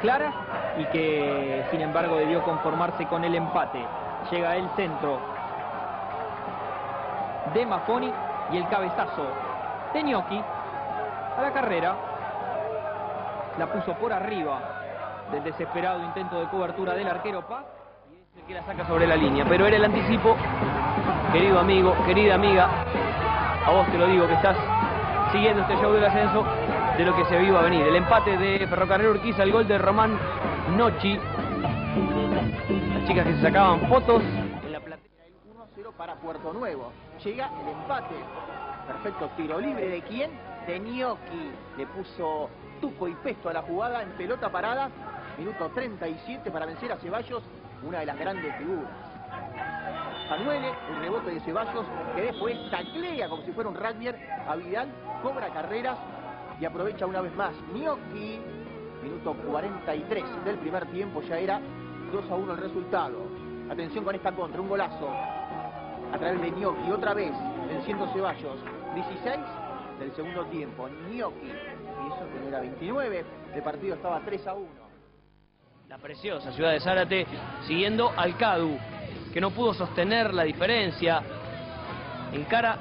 claras y que sin embargo debió conformarse con el empate. Llega el centro de Mafoni y el cabezazo de Gnocchi a la carrera. La puso por arriba del desesperado intento de cobertura del arquero Paz y es el que la saca sobre la línea. Pero era el anticipo, querido amigo, querida amiga, a vos te lo digo que estás siguiendo este show del ascenso de lo que se vio a venir. El empate de Ferrocarril Urquiza, el gol de Román Nochi. Las chicas que se sacaban fotos en la platea. 1-0 para Puerto Nuevo. Llega el empate. Perfecto tiro libre de quién? De Gnocchi. Le puso tuco y pesto a la jugada en pelota parada. Minuto 37 para vencer a Ceballos, una de las grandes figuras. Manuele, el rebote de Ceballos, que después taclea como si fuera un rugby a Vidal, cobra carreras y aprovecha una vez más. Gnocchi, minuto 43 del primer tiempo, ya era 2 a 1 el resultado. Atención con esta contra, un golazo a través de Gnocchi, otra vez venciendo Ceballos. 16 del segundo tiempo, Gnocchi. Y eso que no era 29, el partido estaba 3 a 1. La preciosa ciudad de Zárate siguiendo al Cadu, que no pudo sostener la diferencia. Encara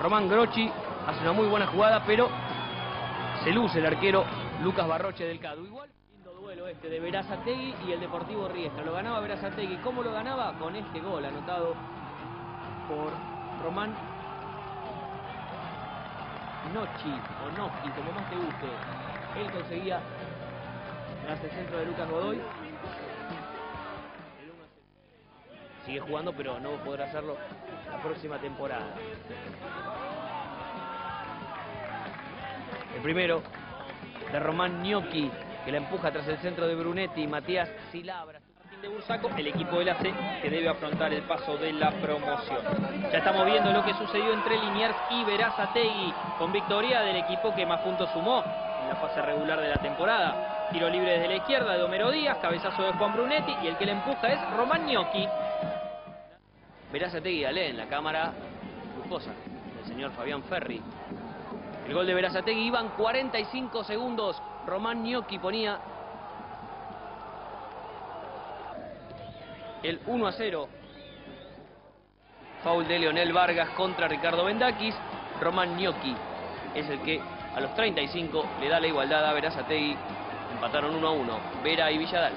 Román Grochi, hace una muy buena jugada, pero se luce el arquero Lucas Barroche del Cadu. Igual, duelo este de Verazategui y el Deportivo Riestra. Lo ganaba Verazategui. ¿Cómo lo ganaba? Con este gol anotado por Román Nochi, o Nochi, como más te guste. Él conseguía tras el centro de Lucas Godoy. El 1 a 0. Sigue jugando, pero no podrá hacerlo la próxima temporada. El primero de Román Gnocchi, que la empuja tras el centro de Brunetti Matías Silabra. Martín de Bursaco, el equipo del AC que debe afrontar el paso de la promoción. Ya estamos viendo lo que sucedió entre Liniers y Verazategui, con victoria del equipo que más puntos sumó en la fase regular de la temporada. Tiro libre desde la izquierda de Homero Díaz, cabezazo de Juan Brunetti y el que le empuja es Román Gnocchi. Verazategui, Ale, en la cámara lujosa del señor Fabián Ferri. El gol de Verazategui iban 45 segundos. Román Gnocchi ponía el 1 a 0. Foul de Leonel Vargas contra Ricardo Bendakis. Román Gnocchi es el que a los 35 le da la igualdad a Verazategui. Empataron 1 a 1. Vera y Villadal.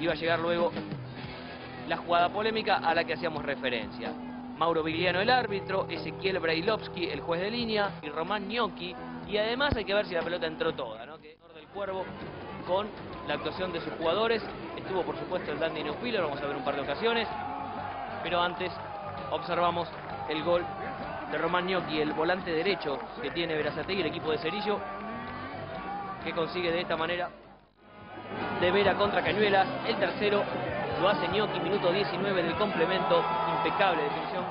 Iba a llegar luego la jugada polémica a la que hacíamos referencia. Mauro Vigliano el árbitro, Ezequiel Brailovsky el juez de línea y Román Gnocchi. Y además hay que ver si la pelota entró toda, ¿no? Que del Cuervo con la actuación de sus jugadores. Estuvo por supuesto el Dandy Neupiller, vamos a ver un par de ocasiones. Pero antes observamos el gol de Román Gnocchi, el volante derecho que tiene Verazategui, el equipo de Cerillo, que consigue de esta manera de Vera contra Cañuelas. El tercero lo hace Gnocchi, minuto 19 del complemento. Impecable definición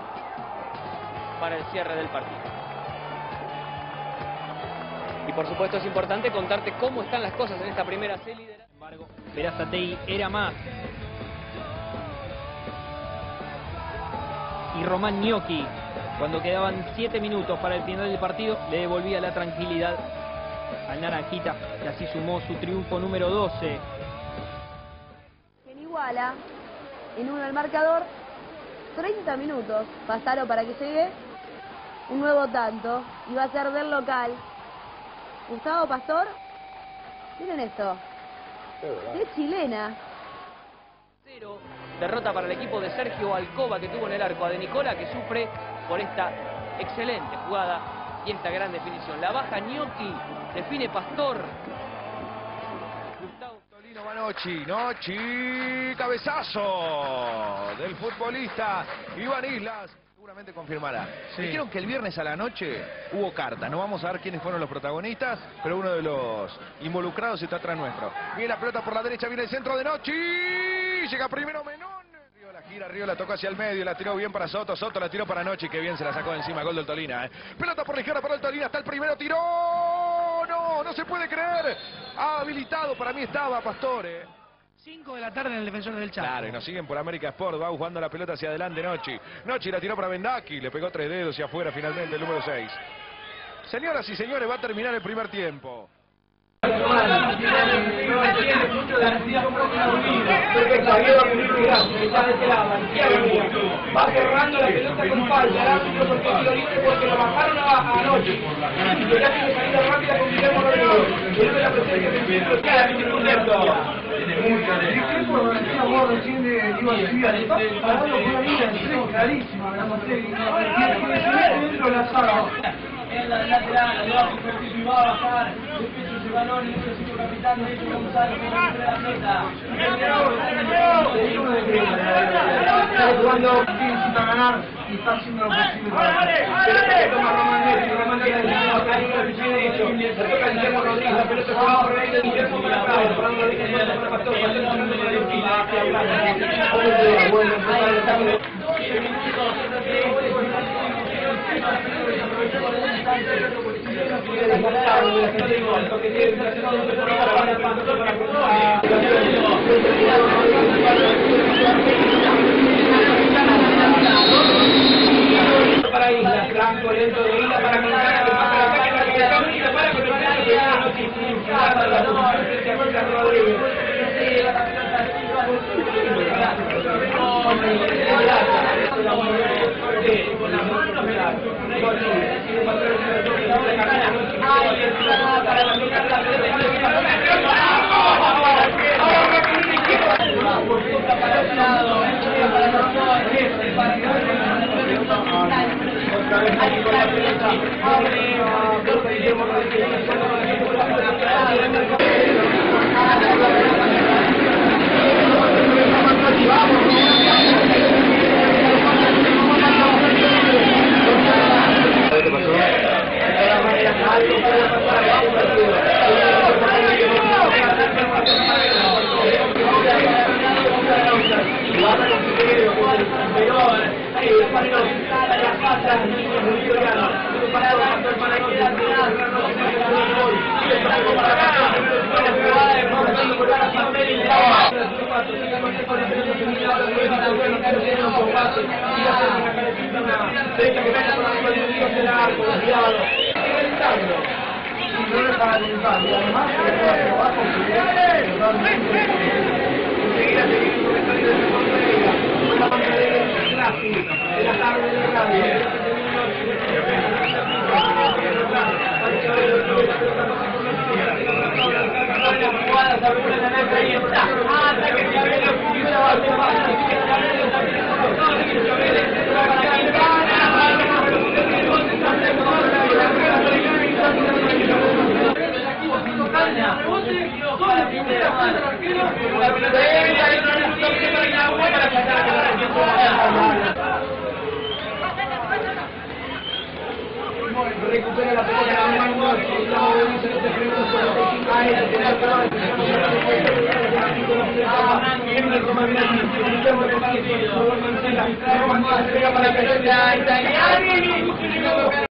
para el cierre del partido. Y por supuesto es importante contarte cómo están las cosas en esta primera serie. Sin embargo, era más. Y Román Gnocchi, cuando quedaban 7 minutos para el final del partido, le devolvía la tranquilidad al Naranjita y así sumó su triunfo número 12. En uno del marcador, 30 minutos pasaron para que llegue un nuevo tanto y va a ser del local. Gustavo Pastor, miren esto, es chilena. Cero. Derrota para el equipo de Sergio Alcoba que tuvo en el arco a De Nicola que sufre por esta excelente jugada y esta gran definición. La baja Gnocchi, define Pastor. Manochi, Nochi, cabezazo del futbolista Iván Islas. Seguramente confirmará. Me dijeron que el viernes a la noche hubo carta. No vamos a ver quiénes fueron los protagonistas, pero uno de los involucrados está atrás nuestro. Viene la pelota por la derecha, viene el centro de Nochi. Llega primero Menón. Río la gira, Río la tocó hacia el medio, la tiró bien para Soto, Soto la tiró para Nochi, que bien se la sacó de encima, gol del Tolina. ¿eh? Pelota por la izquierda para el Tolina, está el primero, tiró. No, no se puede creer. Ha habilitado, para mí estaba Pastore. 5 de la tarde en el defensor del Chaco. Claro, y nos siguen por América Sport, va jugando la pelota hacia adelante Nochi. Nochi la tiró para Bendaki, le pegó tres dedos y afuera finalmente el número 6. Señoras y señores, va a terminar el primer tiempo. Va de cerrando la pelota con falta, el árbitro porque libre porque lo bajaron a- anoche. Y ya tiene salida rápida con Guillermo Rodríguez. La presencia del centro, queda 21 minutos. En la lateral, lo va a convertir y va a bajar. Balón, el número 5 capitán, va a la meta. Está jugando para ganar y está haciendo lo posible. Toma Román Messi, Román. Se toca Guillermo Rodríguez, la pelota se va por ahí de Guillermo para atrás. Fernando Rodríguez, suelta para Pastor, Pastor, Pastor, número de Urquiza, hacia Blanco. Vuelve, vuelve, empezar el cambio. 12 minutos, para Isla, Blanco dentro de Ahora, Además, Recupera la pelota de Armando, estamos de 17 minutos 45 a él, viene el Roma Miranda, Guillermo Rodríguez, Rodríguez, Mancela, Roma Mancela para la pelota italiana.